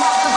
Stop